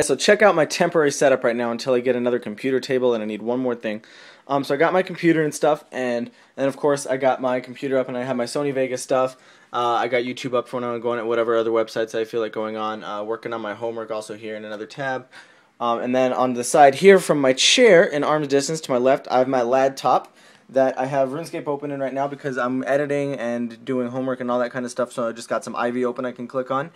So check out my temporary setup right now until I get another computer table and I need one more thing. Um, so I got my computer and stuff and then of course I got my computer up and I have my Sony Vegas stuff. Uh, I got YouTube up for when I'm going at whatever other websites I feel like going on. Uh, working on my homework also here in another tab. Um, and then on the side here from my chair in arm's distance to my left I have my lad top that I have RuneScape open in right now because I'm editing and doing homework and all that kind of stuff so I just got some Ivy open I can click on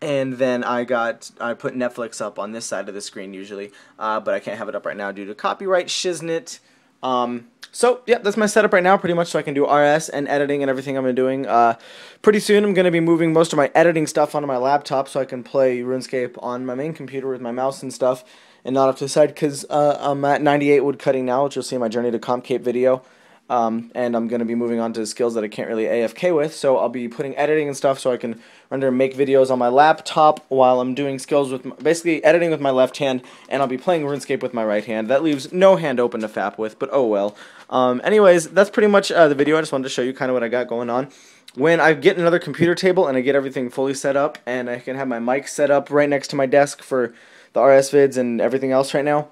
and then I got I put Netflix up on this side of the screen usually, uh, but I can't have it up right now due to copyright shiznit. Um, so yeah, that's my setup right now, pretty much, so I can do RS and editing and everything I'm doing. Uh, pretty soon, I'm gonna be moving most of my editing stuff onto my laptop, so I can play RuneScape on my main computer with my mouse and stuff, and not off to the side, because uh, I'm at 98 wood cutting now, which you'll see in my Journey to Comp Cape video. Um, and I'm going to be moving on to skills that I can't really AFK with, so I'll be putting editing and stuff so I can render and make videos on my laptop while I'm doing skills with, my, basically editing with my left hand, and I'll be playing RuneScape with my right hand. That leaves no hand open to fap with, but oh well. Um, anyways, that's pretty much uh, the video. I just wanted to show you kind of what I got going on. When I get another computer table and I get everything fully set up, and I can have my mic set up right next to my desk for the RS vids and everything else right now,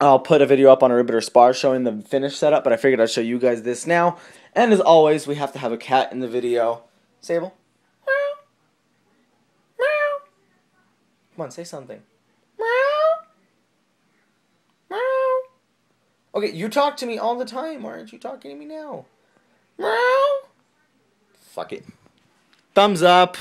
I'll put a video up on Ribbiter Spar showing the finished setup, but I figured I'd show you guys this now. And as always, we have to have a cat in the video. Sable? Meow. Meow. Come on, say something. Meow. Meow. Okay, you talk to me all the time. Why aren't you talking to me now? Meow. Fuck it. Thumbs up.